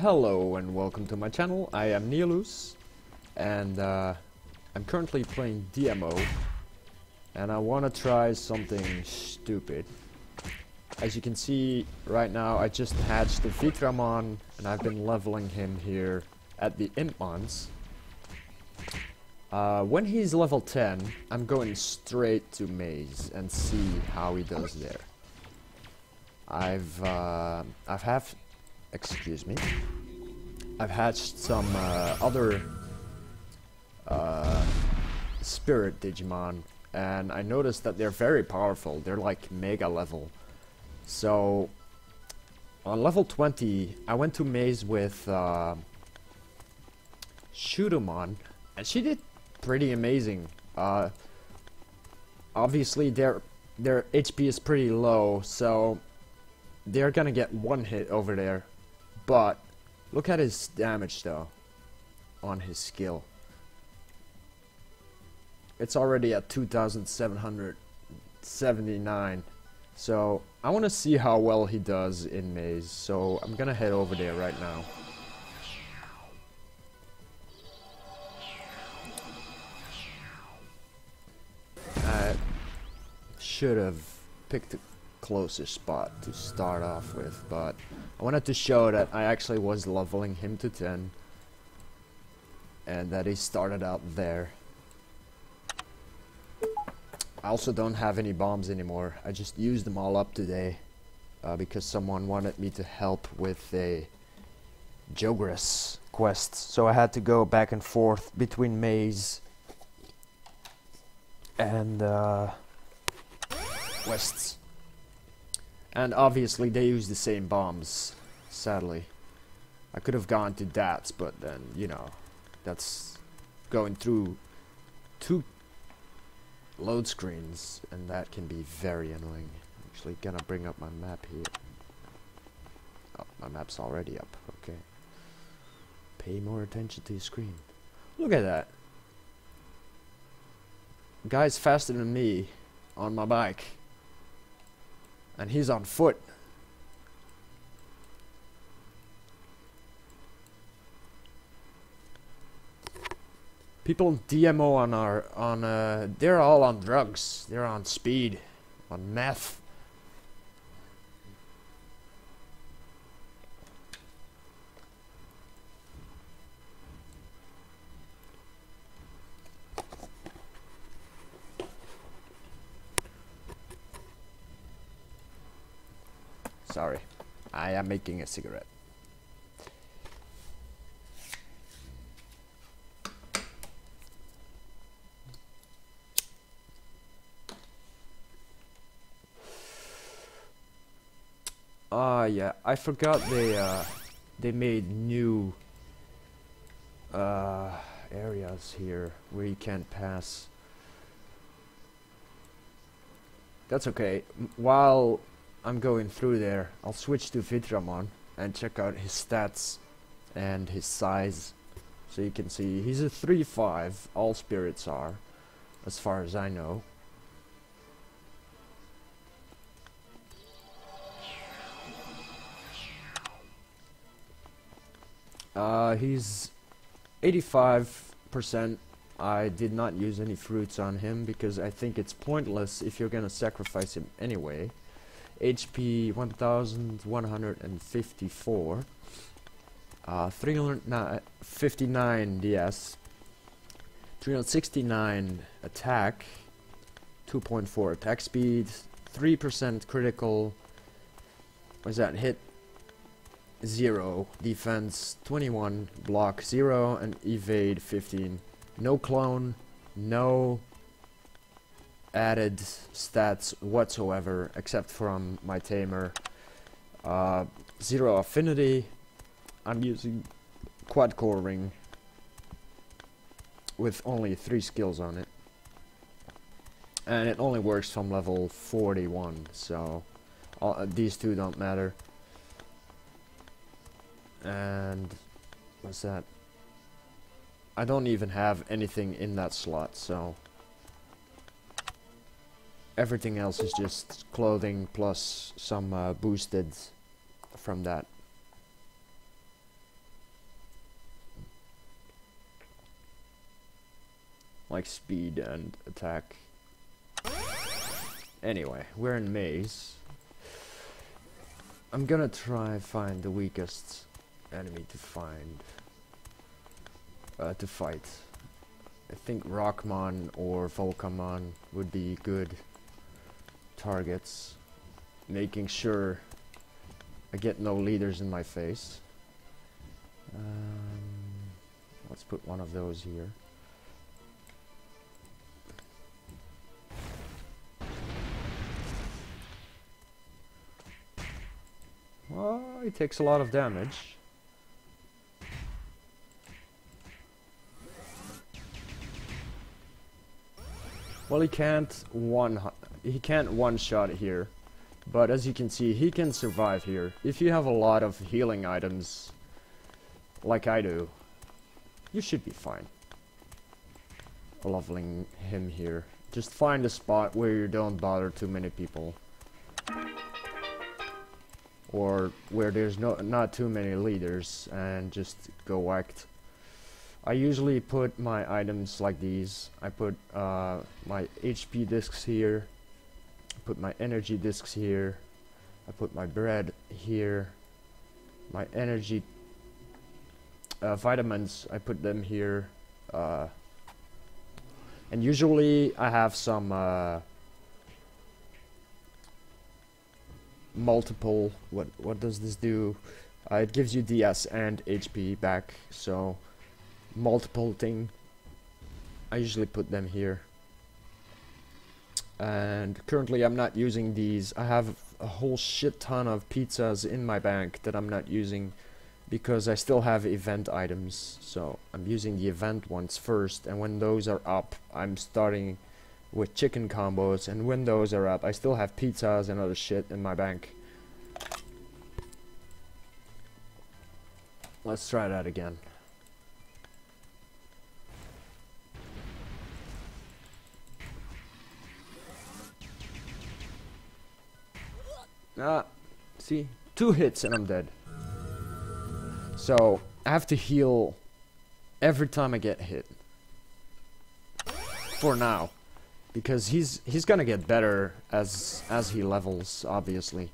Hello and welcome to my channel. I am Neoluce and uh, I'm currently playing DMO and I want to try something stupid. As you can see right now I just hatched the Vitramon and I've been leveling him here at the Impmons. Uh, when he's level 10 I'm going straight to Maze and see how he does there. I've uh, I've have excuse me. I've hatched some uh, other uh, spirit Digimon, and I noticed that they're very powerful. They're like mega level. So on level 20, I went to maze with uh, and she did pretty amazing. Uh, obviously, their their HP is pretty low, so they're gonna get one hit over there but look at his damage though on his skill. It's already at 2779. So I want to see how well he does in maze. So I'm gonna head over there right now. I should have picked closest spot to start off with, but I wanted to show that I actually was leveling him to 10 and that he started out there. I also don't have any bombs anymore. I just used them all up today uh, because someone wanted me to help with a Jogress quest. So I had to go back and forth between Maze and uh, quests. And obviously they use the same bombs, sadly. I could have gone to that, but then, you know, that's going through two load screens, and that can be very annoying. Actually, gonna bring up my map here. Oh, my map's already up, okay. Pay more attention to your screen. Look at that. Guy's faster than me on my bike. And he's on foot. People DMO on our on uh they're all on drugs. They're on speed, on meth. Sorry. I am making a cigarette. Ah, uh, yeah. I forgot they uh they made new uh areas here where you can't pass. That's okay. M while I'm going through there, I'll switch to Vitramon and check out his stats and his size. So you can see he's a 3-5, all spirits are, as far as I know. Uh, he's 85%. I did not use any fruits on him because I think it's pointless if you're gonna sacrifice him anyway. HP 1154 uh, 359 DS 369 attack. 2.4 attack speed. 3% critical. What is that hit? 0 defense 21 block 0 and evade 15 no clone. No added stats whatsoever except from my tamer. Uh, zero affinity. I'm using quad core ring with only three skills on it. And it only works from level 41, so all, uh, these two don't matter. And what's that? I don't even have anything in that slot, so everything else is just clothing plus some uh, boosted from that. Like speed and attack. Anyway, we're in maze. I'm gonna try find the weakest enemy to find uh, to fight. I think Rockmon or Volcamon would be good targets. Making sure I get no leaders in my face. Um, let's put one of those here. Well, he takes a lot of damage. Well, he can't one he can't one shot here, but as you can see, he can survive here. If you have a lot of healing items, like I do, you should be fine. Leveling him here. Just find a spot where you don't bother too many people or where there's no not too many leaders and just go whacked. I usually put my items like these. I put uh, my HP discs here, put my energy discs here, I put my bread here, my energy uh, vitamins, I put them here, uh, and usually I have some uh, multiple what what does this do? Uh, it gives you DS and HP back so multiple thing I usually put them here and currently I'm not using these. I have a whole shit ton of pizzas in my bank that I'm not using because I still have event items. So I'm using the event ones first. And when those are up I'm starting with chicken combos. And when those are up I still have pizzas and other shit in my bank. Let's try that again ah see two hits and I'm dead. So I have to heal every time I get hit. For now. Because he's he's gonna get better as as he levels obviously.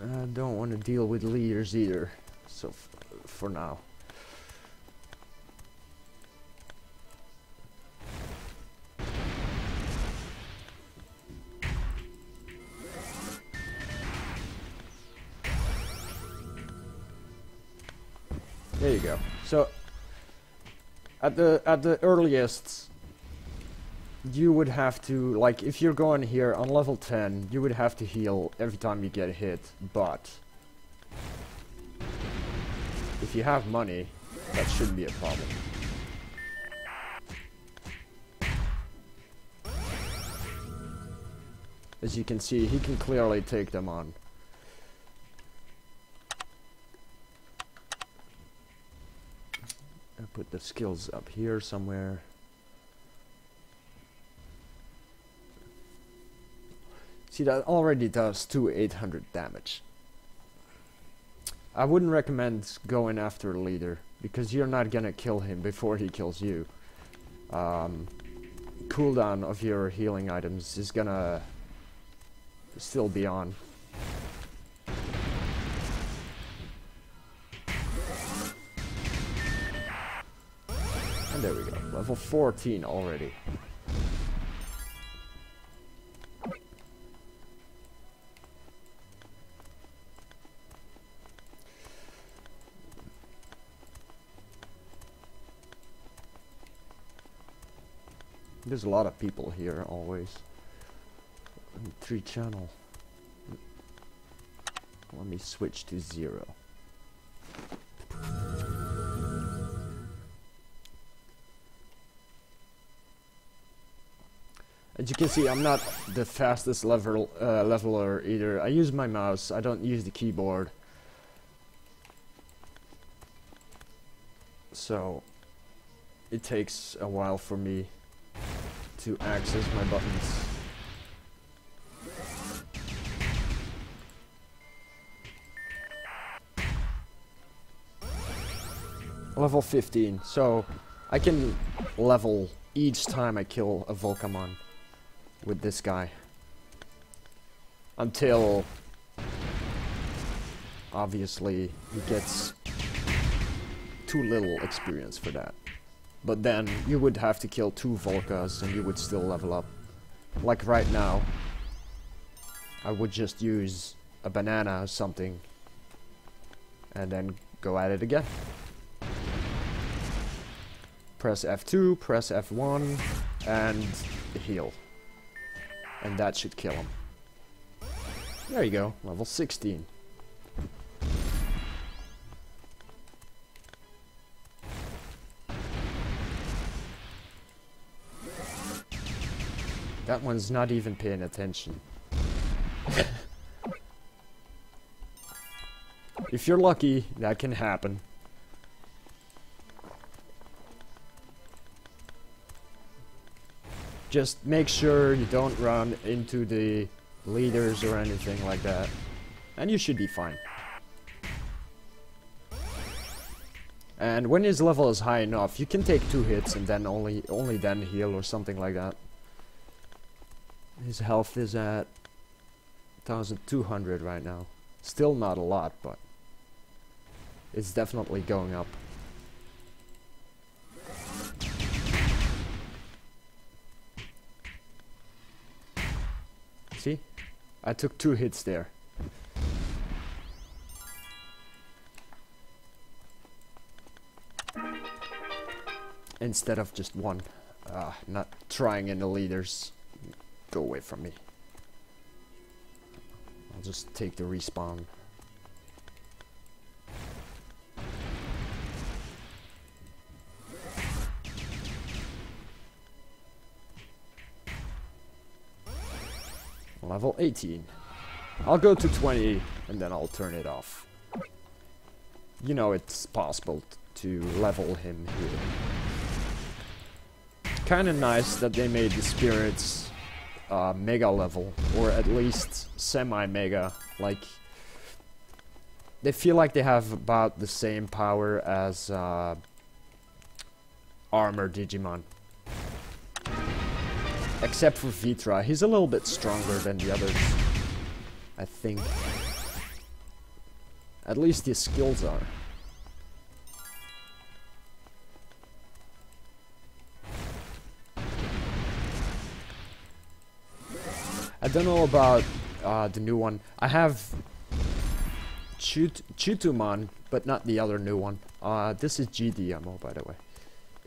I don't want to deal with leaders either. So for now at the at the earliest you would have to like if you're going here on level 10 you would have to heal every time you get hit but if you have money that shouldn't be a problem. As you can see he can clearly take them on put the skills up here somewhere. See that already does two 800 damage. I wouldn't recommend going after a leader because you're not gonna kill him before he kills you. Um, cooldown of your healing items is gonna still be on. Level 14 already. There's a lot of people here always. Three channel. Let me switch to zero. As you can see, I'm not the fastest level uh, leveler either. I use my mouse, I don't use the keyboard. So, it takes a while for me to access my buttons. Level 15, so I can level each time I kill a Volcamon with this guy. Until obviously he gets too little experience for that. But then you would have to kill two Volcas and you would still level up. Like right now, I would just use a banana or something and then go at it again. Press F2, press F1, and heal. And that should kill him. There you go, level 16. That one's not even paying attention. if you're lucky, that can happen. Just make sure you don't run into the leaders or anything like that. And you should be fine. And when his level is high enough, you can take two hits and then only only then heal or something like that. His health is at 1200 right now. Still not a lot, but it's definitely going up. I took two hits there. Instead of just one. Uh, not trying in the leaders. Go away from me. I'll just take the respawn. Level 18. I'll go to 20 and then I'll turn it off. You know it's possible to level him here. Kinda nice that they made the spirits uh, mega level, or at least semi-mega, like they feel like they have about the same power as uh, Armor Digimon. Except for Vitra, he's a little bit stronger than the others. I think. At least his skills are. I don't know about uh, the new one. I have Chut Chutumon, but not the other new one. Uh, this is GDMO, by the way.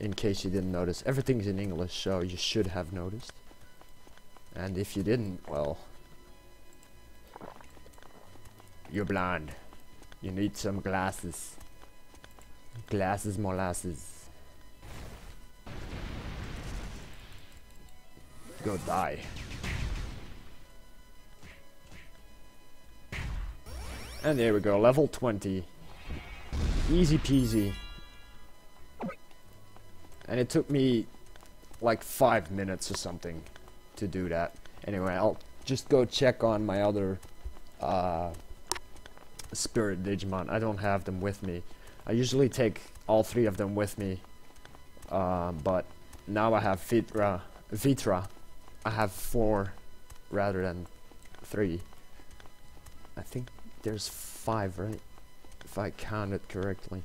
In case you didn't notice. Everything's in English, so you should have noticed. And if you didn't, well... You're blind. You need some glasses. Glasses, molasses. Go die. And there we go, level 20. Easy peasy. And it took me like five minutes or something to do that. Anyway, I'll just go check on my other uh, Spirit Digimon. I don't have them with me. I usually take all three of them with me. Um, but now I have Vitra. Vitra. I have four rather than three. I think there's five, right? If I count it correctly.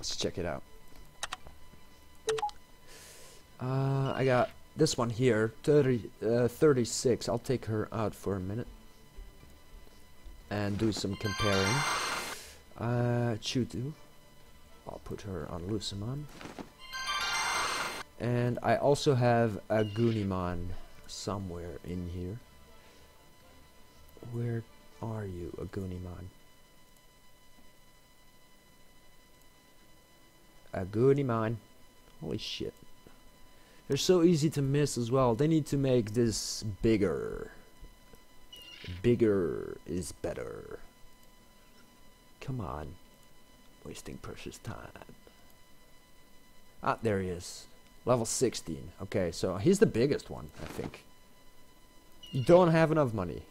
Let's check it out. Uh, I got this one here, 30, uh, 36. I'll take her out for a minute. And do some comparing. Uh, Chutu. I'll put her on Lucimon. And I also have a Gunimon somewhere in here. Where are you, a Agunimon? Agunimon. Holy shit. They're so easy to miss as well. They need to make this bigger. Bigger is better. Come on. Wasting precious time. Ah, there he is. Level 16. Okay, so he's the biggest one, I think. You don't have enough money.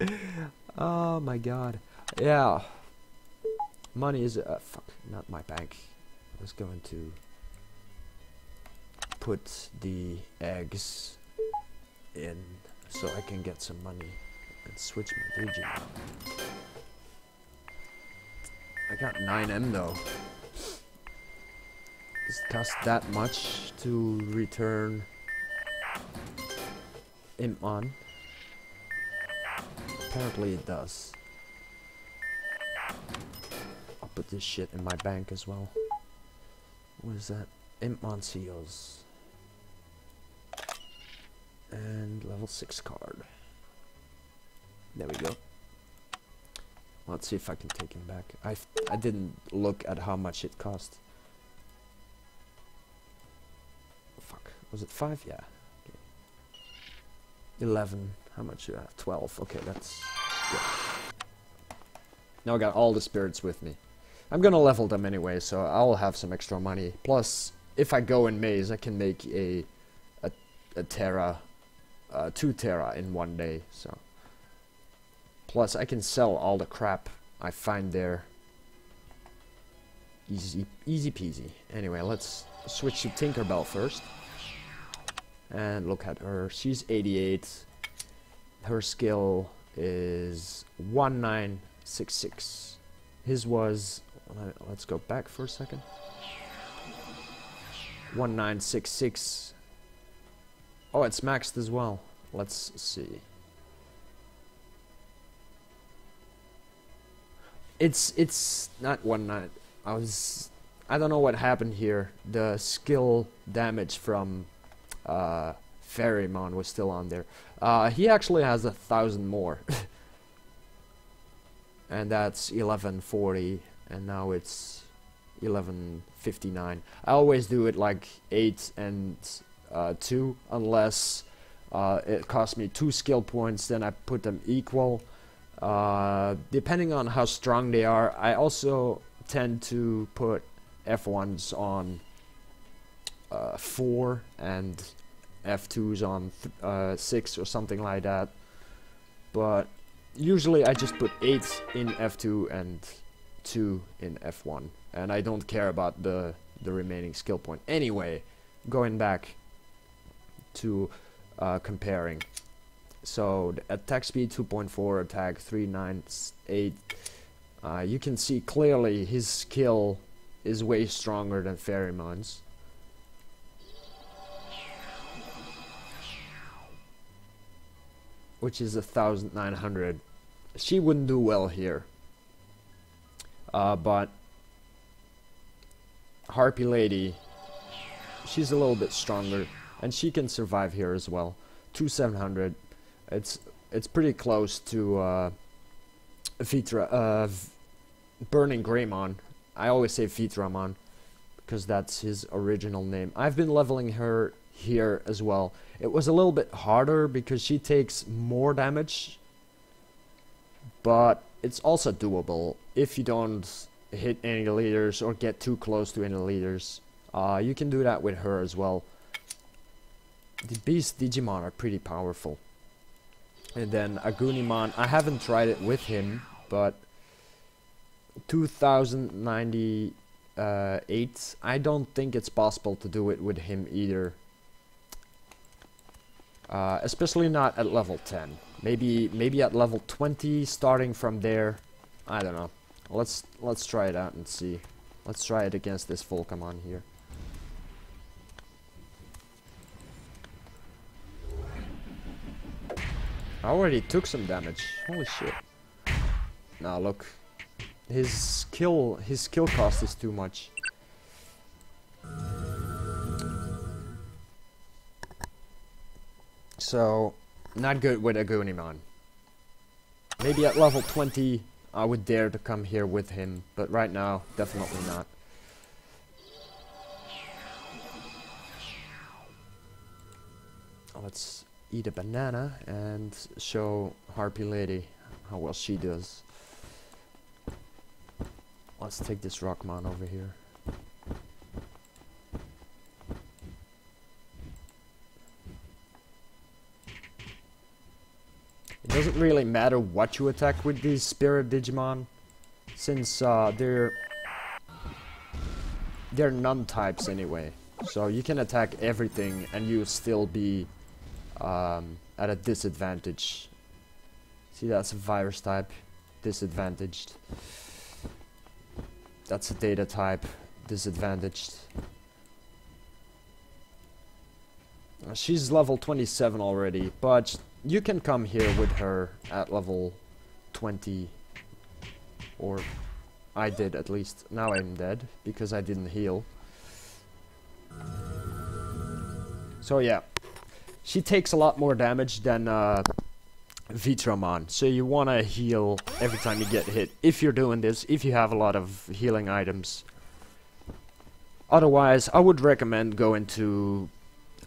oh my god. Yeah. money is uh, fuck not my bank. I was going to put the eggs in so I can get some money and switch my Digimon. I got 9M though. Does it cost that much to return Impmon? Apparently it does. I'll put this shit in my bank as well. What is that? Impmon seals. And level 6 card. There we go. Let's see if I can take him back. I I didn't look at how much it cost. Fuck. Was it 5? Yeah. Okay. 11. How much? Uh, 12. Okay, that's good. Now I got all the spirits with me. I'm gonna level them anyway, so I'll have some extra money. Plus, if I go in maze, I can make a a, a Terra, uh, two Terra in one day. So, plus I can sell all the crap I find there. Easy, easy peasy. Anyway, let's switch to Tinkerbell first. And look at her. She's 88. Her skill is 1966. His was let's go back for a second. 1966. Oh, it's maxed as well. Let's see. It's it's not one nine. I was I don't know what happened here. The skill damage from uh, Fairymon was still on there. Uh, he actually has a thousand more. and that's 1140 and now it's 1159 I always do it like 8 and uh, 2 unless uh, it costs me 2 skill points then I put them equal. Uh, depending on how strong they are I also tend to put F1s on uh, 4 and F2s on uh, 6 or something like that. But usually I just put 8 in F2 and 2 in F1 and I don't care about the the remaining skill point. Anyway going back to uh, comparing. So attack speed 2.4 attack 398 uh, you can see clearly his skill is way stronger than Fairymon's which is a thousand nine hundred. She wouldn't do well here uh, but Harpy Lady, she's a little bit stronger, and she can survive here as well. Two seven hundred. It's it's pretty close to uh, Vitra, uh, Burning Greymon. I always say Vitramon because that's his original name. I've been leveling her here as well. It was a little bit harder because she takes more damage, but it's also doable if you don't hit any leaders or get too close to any leaders. Uh, you can do that with her as well. The Beast Digimon are pretty powerful. And then Agunimon, I haven't tried it with him, but 2098, I don't think it's possible to do it with him either. Uh, especially not at level 10. Maybe maybe at level 20, starting from there. I don't know. Let's let's try it out and see. Let's try it against this Volcamon here. I already took some damage. Holy shit. Now look. His skill his skill cost is too much. So not good with a Agunimon. Maybe at level 20 I would dare to come here with him, but right now, definitely not. Let's eat a banana and show Harpy Lady how well she does. Let's take this Rockmon over here. Doesn't really matter what you attack with these Spirit Digimon. since uh, they're they're non-types anyway. So you can attack everything and you'll still be um, at a disadvantage. See, that's a virus type, disadvantaged. That's a data type, disadvantaged. She's level 27 already, but you can come here with her at level 20. Or I did at least. Now I'm dead because I didn't heal. So yeah, she takes a lot more damage than uh, Vitramon. So you want to heal every time you get hit. If you're doing this, if you have a lot of healing items. Otherwise, I would recommend going to,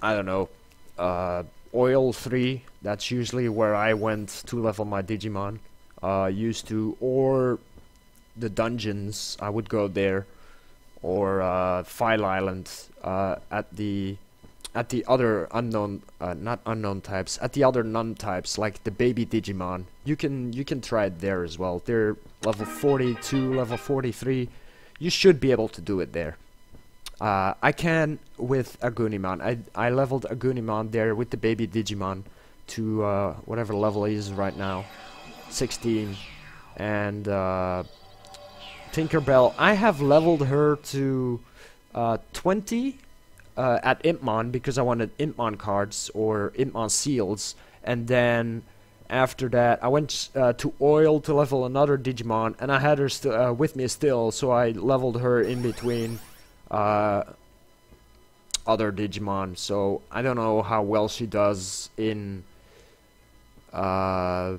I don't know, uh, Oil 3. That's usually where I went to level my Digimon. Uh, used to, or the dungeons, I would go there. Or uh, File Island uh, at the at the other unknown, uh, not unknown types, at the other non types, like the baby Digimon, you can you can try it there as well. They're level 42, level 43. You should be able to do it there. Uh, I can with Agunimon. I I leveled Agunimon there with the baby Digimon to uh, whatever level he is right now, 16, and uh, Tinkerbell. I have leveled her to uh, 20 uh, at Impmon because I wanted Impmon cards or Impmon seals, and then after that I went uh, to Oil to level another Digimon, and I had her uh, with me still, so I leveled her in between other Digimon. So I don't know how well she does in uh,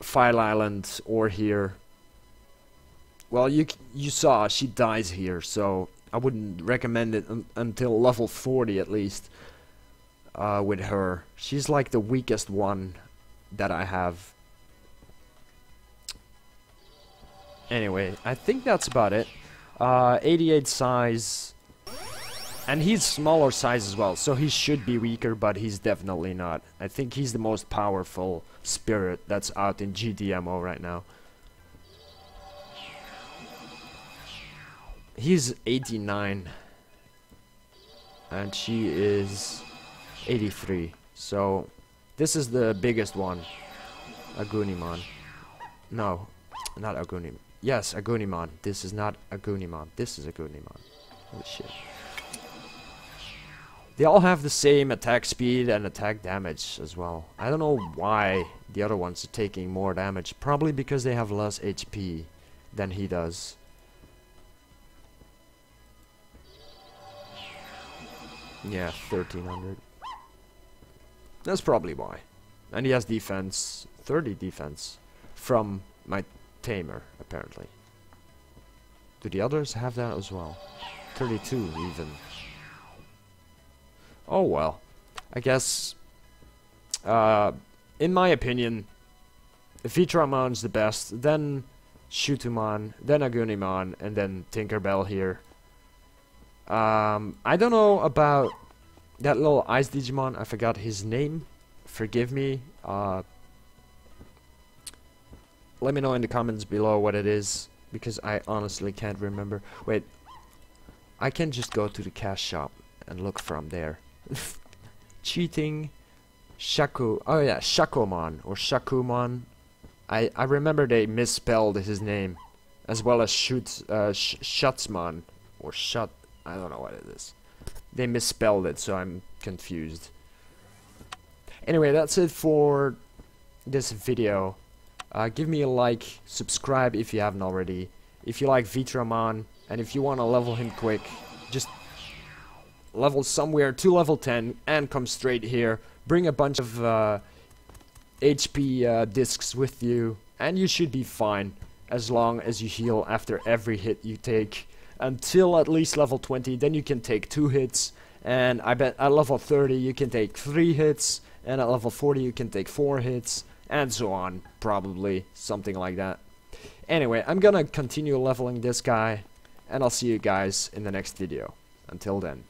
File Island or here. Well, you you saw she dies here, so I wouldn't recommend it un until level 40 at least uh, with her. She's like the weakest one that I have. Anyway, I think that's about it. Uh, 88 size. And he's smaller size as well, so he should be weaker, but he's definitely not. I think he's the most powerful spirit that's out in GDMO right now. He's 89. And she is 83. So, this is the biggest one. Agunimon. No, not Agunimon. Yes, Agunimon. This is not Agunimon. This is Agunimon. Holy shit. They all have the same attack speed and attack damage as well. I don't know why the other ones are taking more damage. Probably because they have less HP than he does. Yeah, 1300. That's probably why. And he has defense, 30 defense, from my tamer, apparently. Do the others have that as well? 32 even. Oh well. I guess, uh, in my opinion, Vitramon's the best, then Shutumon, then Agunimon, and then Tinkerbell here. Um, I don't know about that little ice Digimon. I forgot his name. Forgive me. Uh, let me know in the comments below what it is because I honestly can't remember. Wait, I can just go to the cash shop and look from there. Cheating. Shaku. Oh yeah, Shakomon or Shakumon. I I remember they misspelled his name, as well as Shoot uh, Sh Shutsmon or Shut. I don't know what it is. They misspelled it, so I'm confused. Anyway, that's it for this video. Uh, give me a like, subscribe if you haven't already. If you like Vitramon, and if you want to level him quick, level somewhere to level 10 and come straight here. Bring a bunch of uh, HP uh, discs with you, and you should be fine as long as you heal after every hit you take until at least level 20. Then you can take two hits, and I bet at level 30 you can take three hits, and at level 40 you can take four hits, and so on, probably, something like that. Anyway, I'm gonna continue leveling this guy, and I'll see you guys in the next video. Until then.